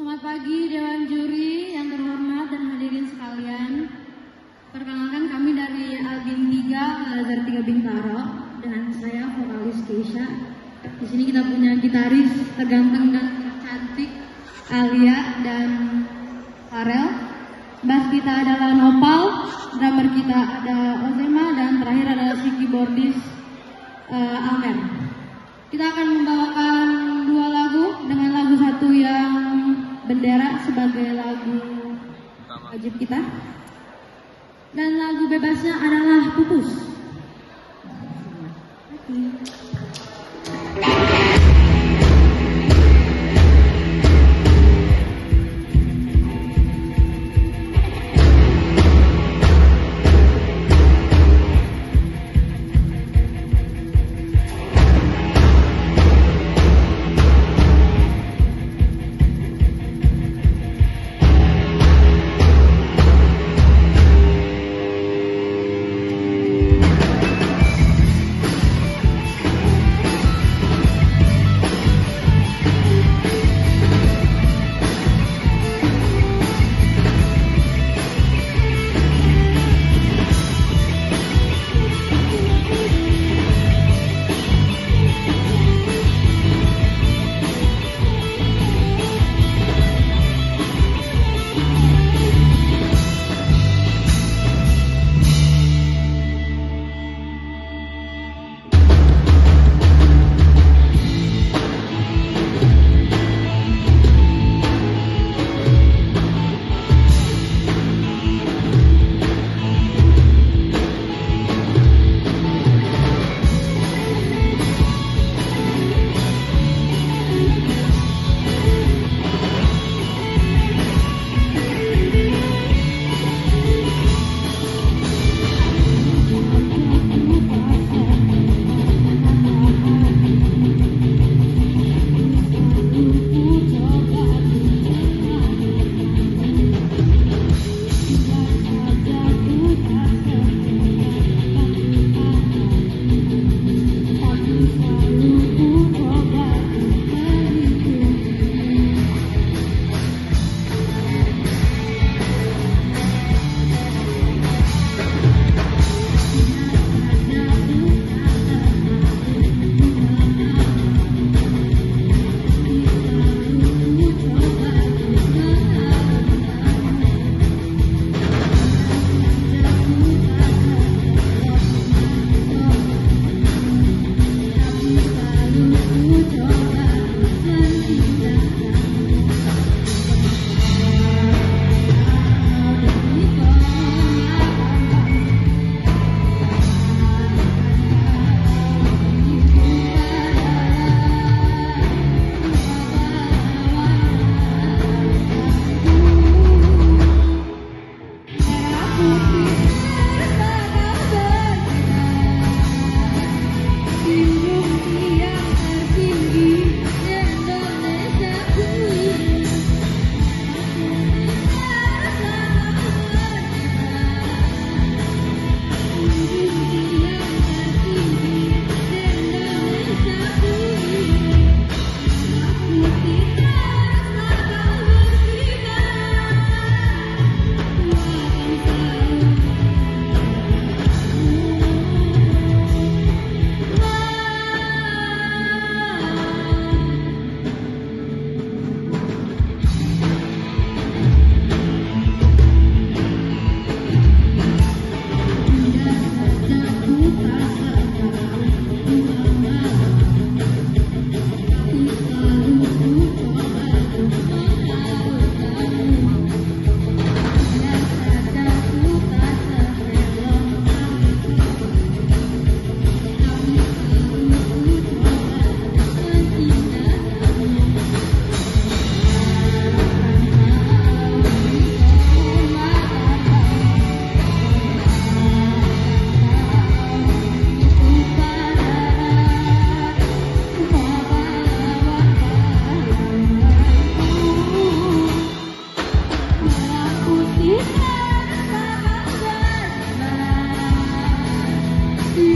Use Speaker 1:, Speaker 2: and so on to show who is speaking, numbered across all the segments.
Speaker 1: Selamat pagi Dewan Juri yang terhormat dan hadirin sekalian. Perkenalkan kami dari Albin 3, Lazar 3 Bintaro dan saya vokalis Keisha. Di sini kita punya gitaris terganteng dan tercantik Alia dan Farel. Bass kita adalah Nopal, drummer kita ada Ozema dan terakhir adalah si keyboardis uh. Kita akan dan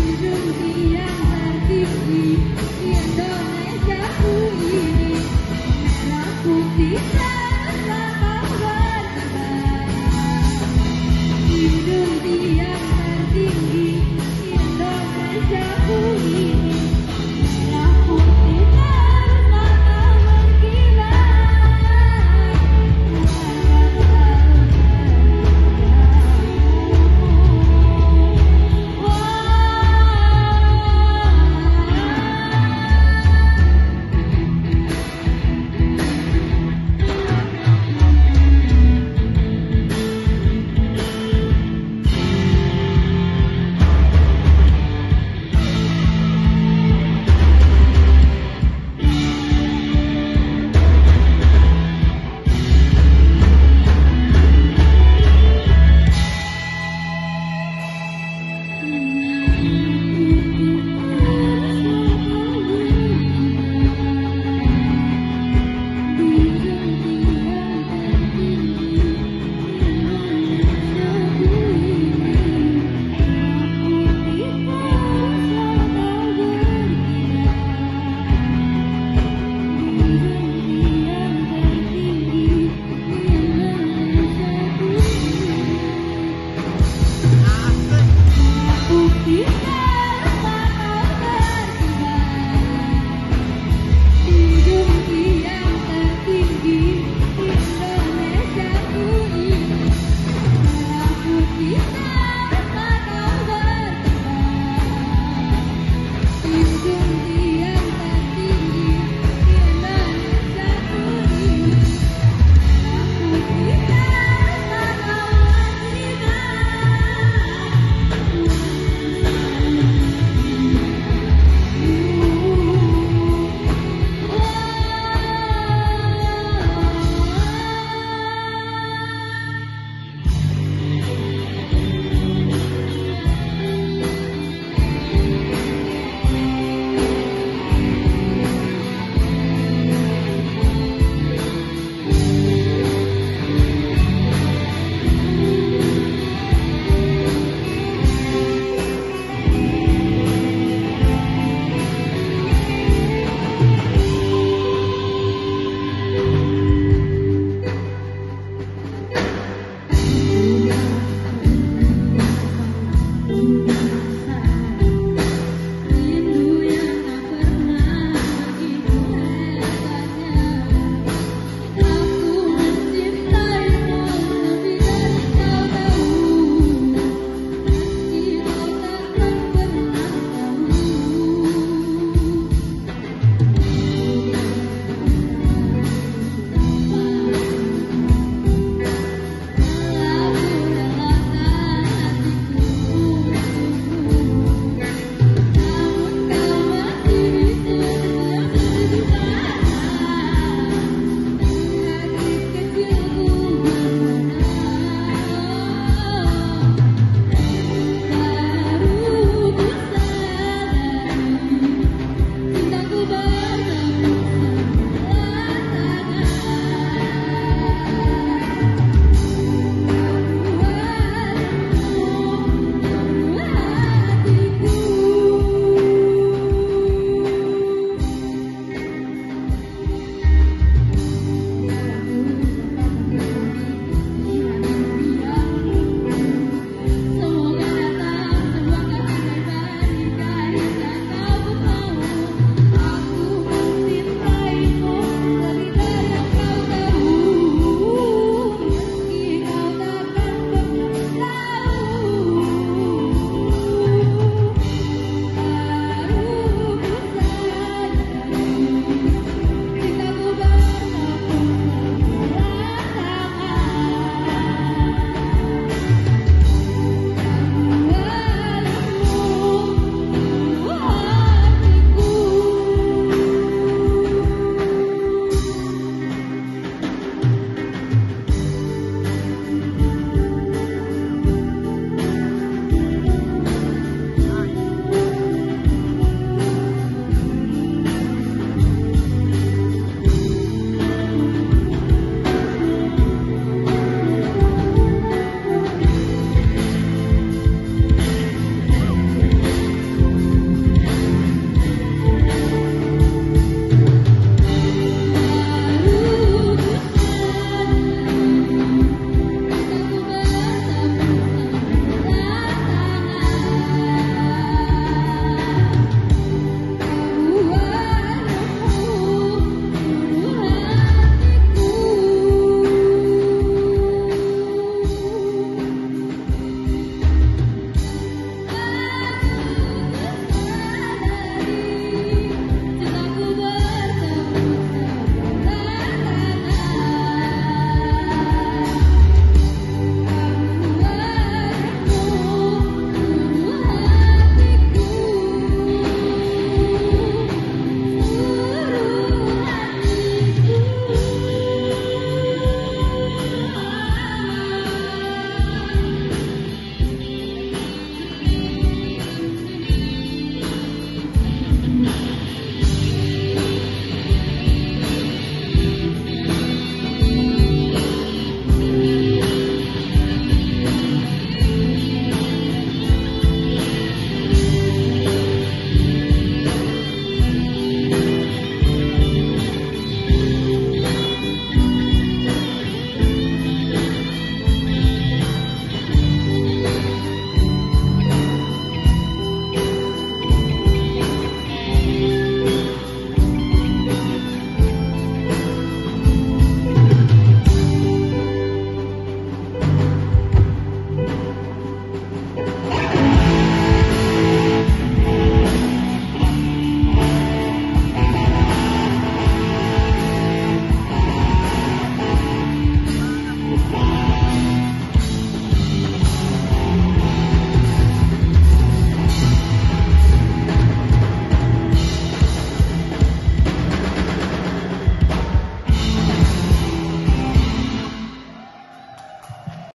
Speaker 1: you be?